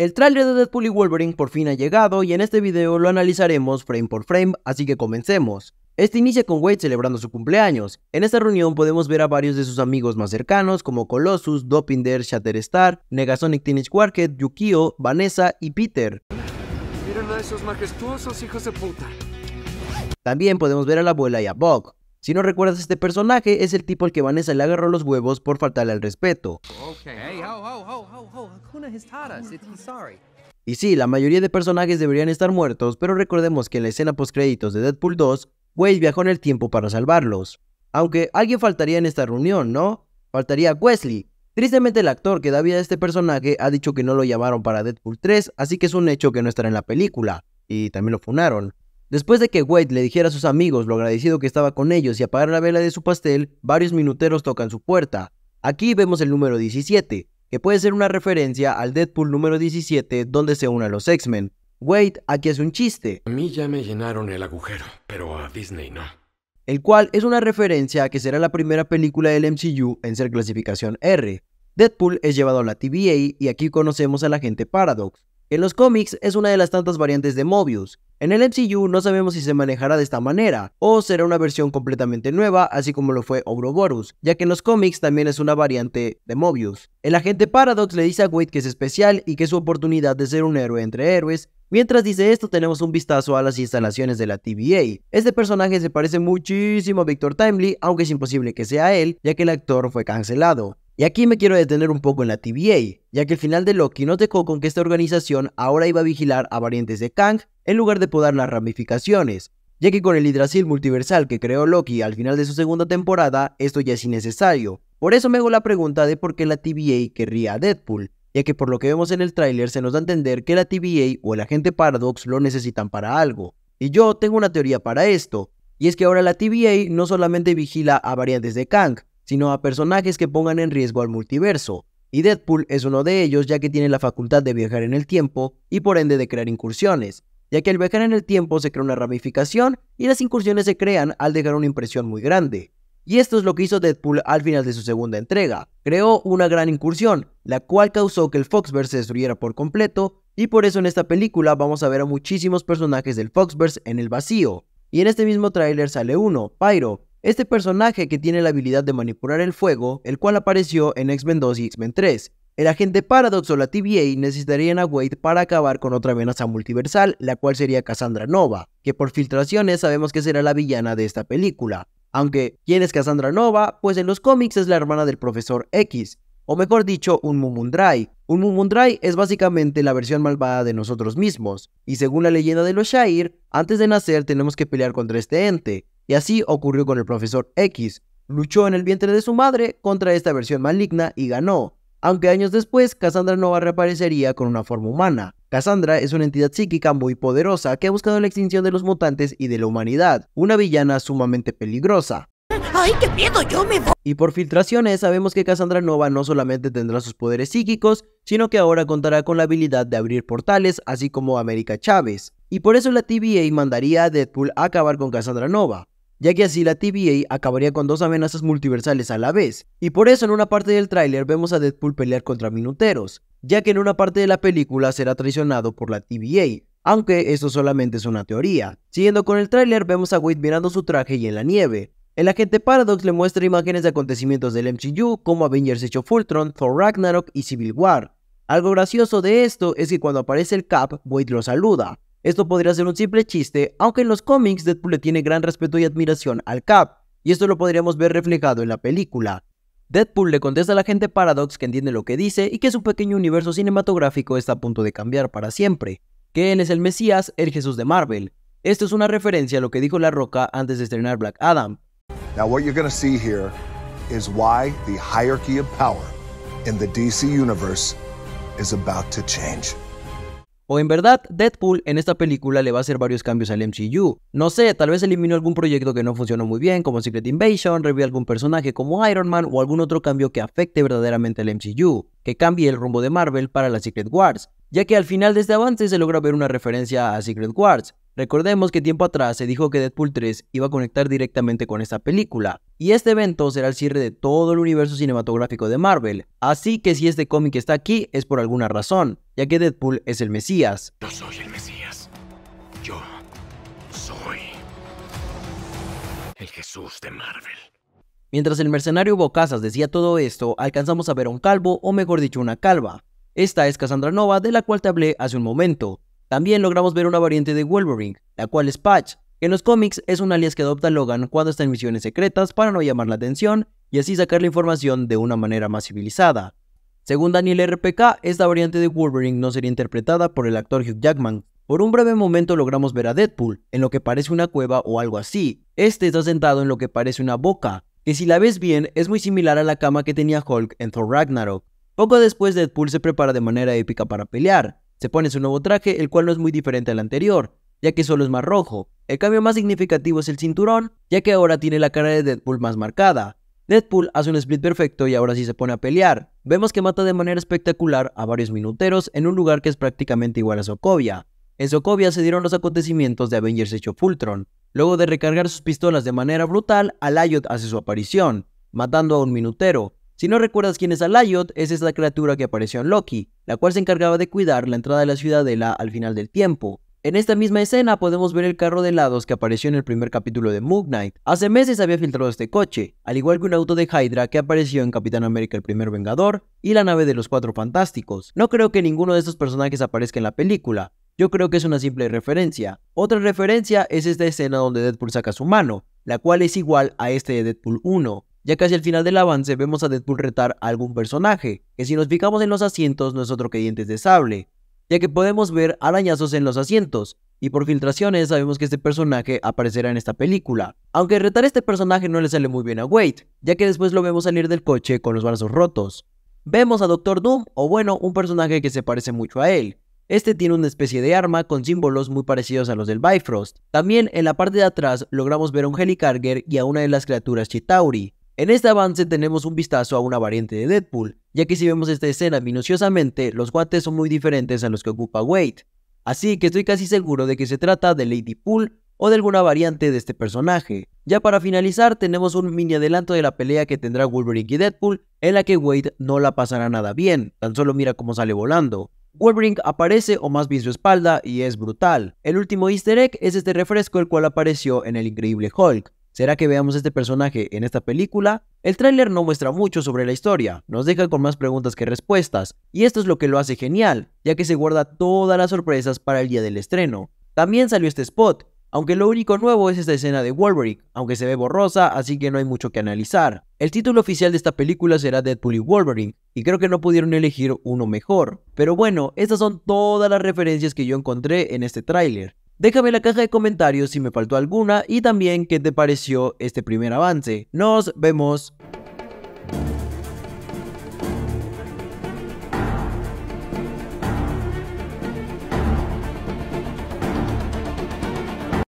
El tráiler de Deadpool y Wolverine por fin ha llegado y en este video lo analizaremos frame por frame, así que comencemos. Este inicia con Wade celebrando su cumpleaños. En esta reunión podemos ver a varios de sus amigos más cercanos como Colossus, Dopinder, Shatterstar, Negasonic Teenage Quartet, Yukio, Vanessa y Peter. Miren a esos majestuosos hijos de puta. También podemos ver a la abuela y a Bog. Si no recuerdas este personaje, es el tipo al que Vanessa le agarró los huevos por faltarle al respeto. Y sí, la mayoría de personajes deberían estar muertos, pero recordemos que en la escena post créditos de Deadpool 2, Wade viajó en el tiempo para salvarlos. Aunque alguien faltaría en esta reunión, ¿no? Faltaría Wesley. Tristemente el actor que da vida a este personaje ha dicho que no lo llamaron para Deadpool 3, así que es un hecho que no estará en la película. Y también lo funaron. Después de que Wade le dijera a sus amigos lo agradecido que estaba con ellos y apagar la vela de su pastel, varios minuteros tocan su puerta. Aquí vemos el número 17, que puede ser una referencia al Deadpool número 17 donde se unen los X-Men. Wade aquí hace un chiste. A mí ya me llenaron el agujero, pero a Disney no. El cual es una referencia a que será la primera película del MCU en ser clasificación R. Deadpool es llevado a la TVA y aquí conocemos al agente Paradox. En los cómics es una de las tantas variantes de Mobius. En el MCU no sabemos si se manejará de esta manera, o será una versión completamente nueva, así como lo fue Ouroboros, ya que en los cómics también es una variante de Mobius. El agente Paradox le dice a Wade que es especial y que es su oportunidad de ser un héroe entre héroes, Mientras dice esto, tenemos un vistazo a las instalaciones de la TVA. Este personaje se parece muchísimo a Victor Timely, aunque es imposible que sea él, ya que el actor fue cancelado. Y aquí me quiero detener un poco en la TVA, ya que el final de Loki nos dejó con que esta organización ahora iba a vigilar a variantes de Kang en lugar de podar las ramificaciones, ya que con el hidrasil multiversal que creó Loki al final de su segunda temporada, esto ya es innecesario. Por eso me hago la pregunta de por qué la TVA querría a Deadpool, ya que por lo que vemos en el tráiler se nos da a entender que la TVA o el agente Paradox lo necesitan para algo. Y yo tengo una teoría para esto, y es que ahora la TVA no solamente vigila a variantes de Kang, sino a personajes que pongan en riesgo al multiverso. Y Deadpool es uno de ellos ya que tiene la facultad de viajar en el tiempo y por ende de crear incursiones, ya que al viajar en el tiempo se crea una ramificación y las incursiones se crean al dejar una impresión muy grande. Y esto es lo que hizo Deadpool al final de su segunda entrega. Creó una gran incursión, la cual causó que el Foxverse se destruyera por completo, y por eso en esta película vamos a ver a muchísimos personajes del Foxverse en el vacío. Y en este mismo tráiler sale uno, Pyro, este personaje que tiene la habilidad de manipular el fuego, el cual apareció en X-Men 2 y X-Men 3. El agente Paradox o la TVA necesitarían a Wade para acabar con otra amenaza multiversal, la cual sería Cassandra Nova, que por filtraciones sabemos que será la villana de esta película. Aunque, ¿quién es Cassandra Nova? Pues en los cómics es la hermana del Profesor X, o mejor dicho, un Mumundrai. Un Mumundrai es básicamente la versión malvada de nosotros mismos, y según la leyenda de los Shair, antes de nacer tenemos que pelear contra este ente, y así ocurrió con el profesor X. Luchó en el vientre de su madre contra esta versión maligna y ganó. Aunque años después, Cassandra Nova reaparecería con una forma humana. Cassandra es una entidad psíquica muy poderosa que ha buscado la extinción de los mutantes y de la humanidad, una villana sumamente peligrosa. ¡Ay, qué miedo! ¡Yo me voy! Y por filtraciones sabemos que Cassandra Nova no solamente tendrá sus poderes psíquicos, sino que ahora contará con la habilidad de abrir portales, así como América Chávez. Y por eso la TVA mandaría a Deadpool a acabar con Cassandra Nova ya que así la TVA acabaría con dos amenazas multiversales a la vez. Y por eso en una parte del tráiler vemos a Deadpool pelear contra minuteros, ya que en una parte de la película será traicionado por la TVA, aunque esto solamente es una teoría. Siguiendo con el tráiler vemos a Wade mirando su traje y en la nieve. El agente Paradox le muestra imágenes de acontecimientos del MCU como Avengers Age of Ultron, Thor Ragnarok y Civil War. Algo gracioso de esto es que cuando aparece el Cap, Wade lo saluda, esto podría ser un simple chiste, aunque en los cómics Deadpool le tiene gran respeto y admiración al Cap, y esto lo podríamos ver reflejado en la película. Deadpool le contesta a la gente Paradox que entiende lo que dice y que su pequeño universo cinematográfico está a punto de cambiar para siempre, que él es el Mesías, el Jesús de Marvel. Esto es una referencia a lo que dijo La Roca antes de estrenar Black Adam. Now what you're to see here is why the hierarchy of power in the DC universe is about to change. O en verdad, Deadpool en esta película le va a hacer varios cambios al MCU. No sé, tal vez eliminó algún proyecto que no funcionó muy bien, como Secret Invasion, revive algún personaje como Iron Man o algún otro cambio que afecte verdaderamente al MCU, que cambie el rumbo de Marvel para la Secret Wars, ya que al final de este avance se logra ver una referencia a Secret Wars. Recordemos que tiempo atrás se dijo que Deadpool 3 iba a conectar directamente con esta película, y este evento será el cierre de todo el universo cinematográfico de Marvel, así que si este cómic está aquí es por alguna razón, ya que Deadpool es el Mesías. Yo soy el Mesías. Yo soy el Jesús de Marvel. Mientras el mercenario Bocasas decía todo esto, alcanzamos a ver a un calvo, o mejor dicho, una calva. Esta es Cassandra Nova, de la cual te hablé hace un momento. También logramos ver una variante de Wolverine, la cual es Patch, que en los cómics es un alias que adopta Logan cuando está en misiones secretas para no llamar la atención y así sacar la información de una manera más civilizada. Según Daniel RPK, esta variante de Wolverine no sería interpretada por el actor Hugh Jackman. Por un breve momento logramos ver a Deadpool, en lo que parece una cueva o algo así. Este está sentado en lo que parece una boca, que si la ves bien es muy similar a la cama que tenía Hulk en Thor Ragnarok. Poco después Deadpool se prepara de manera épica para pelear. Se pone su nuevo traje, el cual no es muy diferente al anterior, ya que solo es más rojo. El cambio más significativo es el cinturón, ya que ahora tiene la cara de Deadpool más marcada. Deadpool hace un split perfecto y ahora sí se pone a pelear. Vemos que mata de manera espectacular a varios minuteros en un lugar que es prácticamente igual a Sokovia. En Sokovia se dieron los acontecimientos de Avengers hecho Fultron. Luego de recargar sus pistolas de manera brutal, Alayot hace su aparición, matando a un minutero. Si no recuerdas quién es Alayot, es esa criatura que apareció en Loki, la cual se encargaba de cuidar la entrada de la ciudadela al final del tiempo. En esta misma escena podemos ver el carro de helados que apareció en el primer capítulo de Moon Knight. Hace meses había filtrado este coche, al igual que un auto de Hydra que apareció en Capitán América el primer Vengador y la nave de los Cuatro Fantásticos. No creo que ninguno de estos personajes aparezca en la película, yo creo que es una simple referencia. Otra referencia es esta escena donde Deadpool saca su mano, la cual es igual a este de Deadpool 1. Ya casi al final del avance vemos a Deadpool retar a algún personaje, que si nos fijamos en los asientos no es otro que dientes de sable, ya que podemos ver arañazos en los asientos, y por filtraciones sabemos que este personaje aparecerá en esta película. Aunque retar a este personaje no le sale muy bien a Wade, ya que después lo vemos salir del coche con los brazos rotos. Vemos a Doctor Doom, o bueno, un personaje que se parece mucho a él. Este tiene una especie de arma con símbolos muy parecidos a los del Bifrost. También en la parte de atrás logramos ver a un Helicarger y a una de las criaturas Chitauri. En este avance tenemos un vistazo a una variante de Deadpool, ya que si vemos esta escena minuciosamente, los guantes son muy diferentes a los que ocupa Wade. Así que estoy casi seguro de que se trata de Lady Pool o de alguna variante de este personaje. Ya para finalizar, tenemos un mini adelanto de la pelea que tendrá Wolverine y Deadpool, en la que Wade no la pasará nada bien, tan solo mira cómo sale volando. Wolverine aparece o más bien su espalda y es brutal. El último easter egg es este refresco el cual apareció en el increíble Hulk. ¿Será que veamos este personaje en esta película? El tráiler no muestra mucho sobre la historia, nos deja con más preguntas que respuestas, y esto es lo que lo hace genial, ya que se guarda todas las sorpresas para el día del estreno. También salió este spot, aunque lo único nuevo es esta escena de Wolverine, aunque se ve borrosa, así que no hay mucho que analizar. El título oficial de esta película será Deadpool y Wolverine, y creo que no pudieron elegir uno mejor. Pero bueno, estas son todas las referencias que yo encontré en este tráiler. Déjame en la caja de comentarios si me faltó alguna y también qué te pareció este primer avance. Nos vemos.